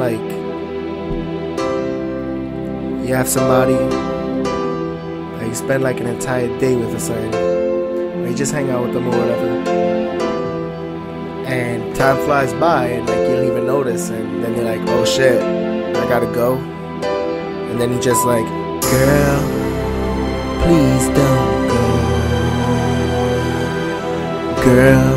like you have somebody like you spend like an entire day with a something, or you just hang out with them or whatever, and time flies by and like you don't even notice, and then you're like, oh shit, I gotta go, and then you just like, girl, please don't go, girl,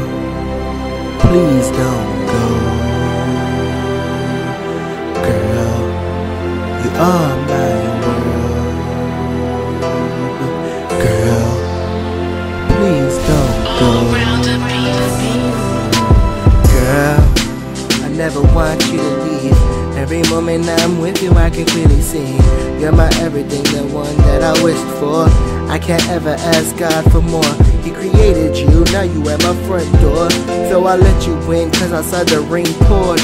Never want you to leave. Every moment I'm with you, I can clearly see you're my everything, the one that I wished for. I can't ever ask God for more. He created you, now you at my front door. So I let you in, cause I saw the rain poured.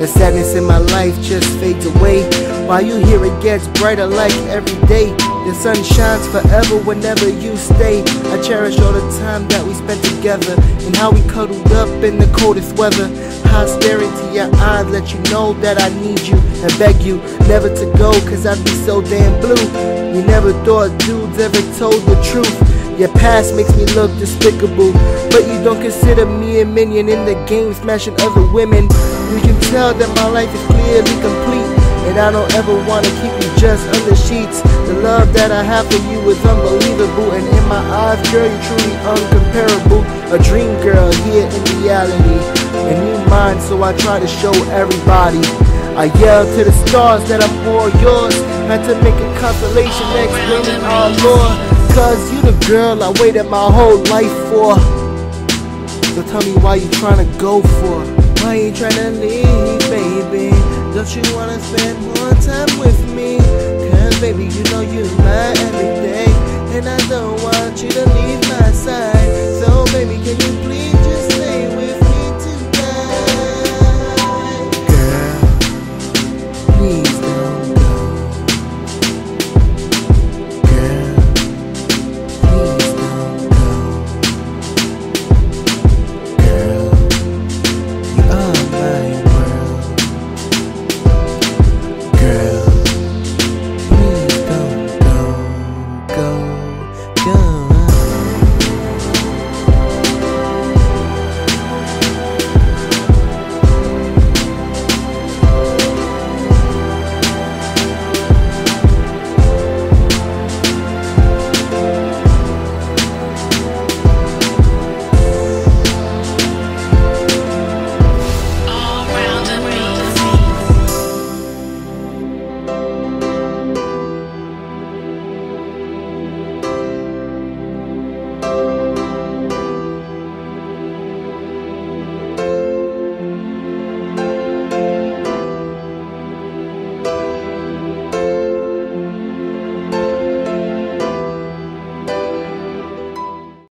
The sadness in my life just fades away. While you here, it gets brighter like every day. The sun shines forever whenever you stay. I cherish all the time that we spent together and how we cuddled up in the coldest weather. How I stare into your eyes, let you know that I need you and beg you never to go, cause I'd be so damn blue. You never thought dudes ever told the truth. Your past makes me look despicable, but you don't consider me a minion in the game, smashing other women. You can tell that my life is clearly complete. And I don't ever wanna keep you just under sheets. The love that I have for you is unbelievable. And in my eyes, girl, you're truly uncomparable. A dream girl here in reality. And you mine, so I try to show everybody. I yell to the stars that I'm all yours. Had to make a constellation explaining our lore. Cause you the girl I waited my whole life for. So tell me why you trying to go for? Why you tryna leave, baby? Don't you wanna spend more time with me? Cause baby, you know you're my everything.